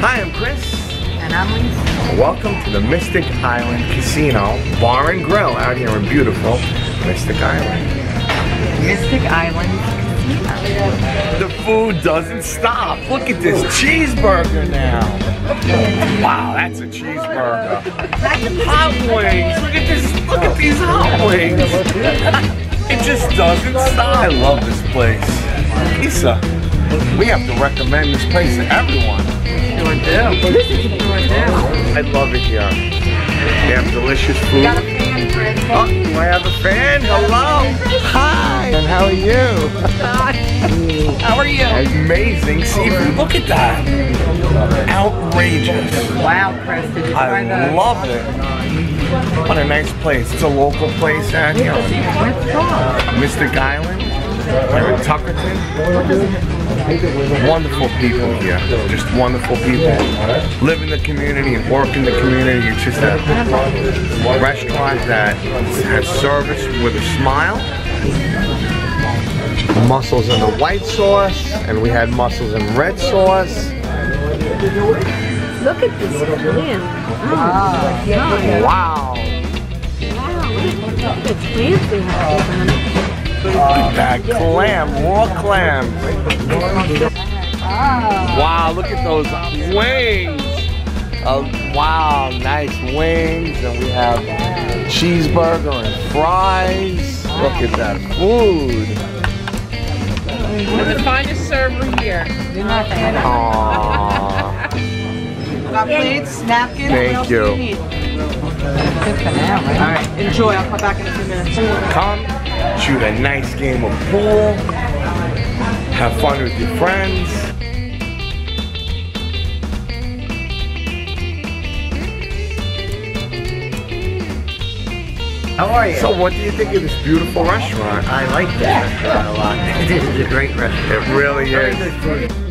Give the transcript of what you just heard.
families. Welcome to the Mystic Island Casino Bar and Grill out here in beautiful Mystic Island. Mystic Island Casino. The food doesn't stop. Look at this cheeseburger now. Wow, that's a cheeseburger. Hot wings. Look at this. Look at these hot wings. It just doesn't stop. I love this place. Lisa, we have to recommend this place to everyone. Sure do. Sure do. I love it here. They have delicious food. Got a fan, Chris. Oh, do I have a fan? Hello. Hi. And how are you? How are you? Amazing seafood. Look at that. Outrageous. Wow, Chris, did you try I the... love it. What a nice place. It's a local place out here. What's called? Mystic Island. Here in Tuckerton. Wonderful people here. Just wonderful people. Live in the community and work in the community. It's just a restaurant that has service with a smile. Mussels in the white sauce, and we had mussels in red sauce. Look at this. Oh, God. Wow. Wow, look at the plants they have on it. Look at that clam, raw clams. Wow, look at those wings. Uh, wow, nice wings. And we have cheeseburger and fries. Look at that food. We're the finest server here. Aww. Got plates, napkins, Thank what else you. do you need? Good for now, right? All right, enjoy. I'll come back in a few minutes. Come, shoot a nice game of pool. Have fun with your friends. How are you? So what do you think of this beautiful restaurant? I like this restaurant a lot. This is a great restaurant. It really is.